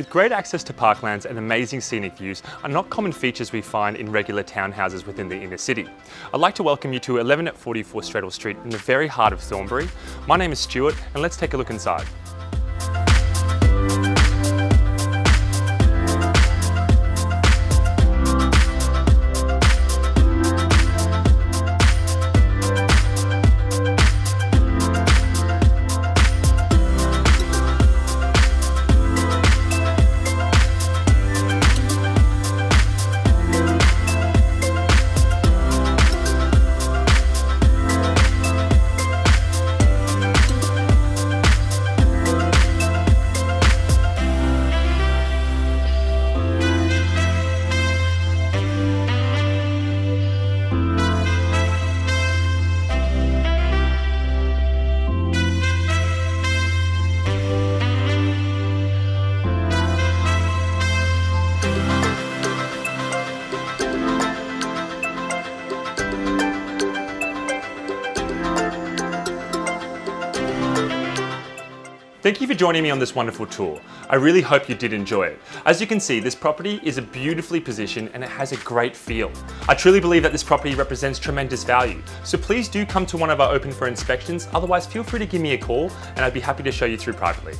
With great access to parklands and amazing scenic views are not common features we find in regular townhouses within the inner city. I'd like to welcome you to 11 at 44 Strettle Street in the very heart of Thornbury. My name is Stewart and let's take a look inside. Thank you for joining me on this wonderful tour. I really hope you did enjoy it. As you can see, this property is a beautifully positioned and it has a great feel. I truly believe that this property represents tremendous value. So please do come to one of our open for inspections. Otherwise, feel free to give me a call and I'd be happy to show you through privately.